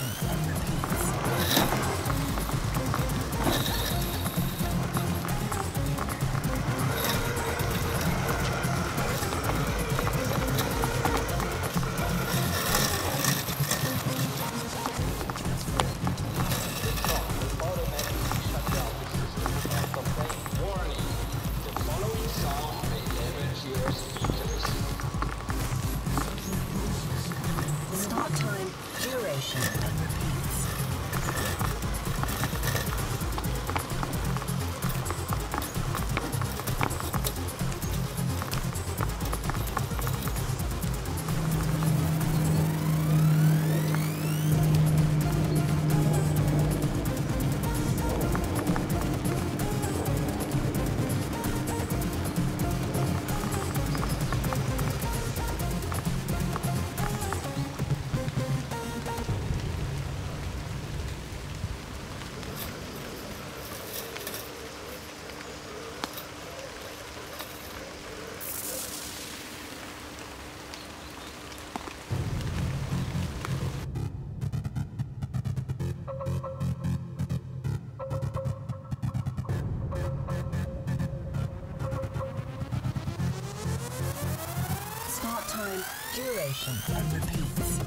Thank you. And repeats. Start time, duration and repeats.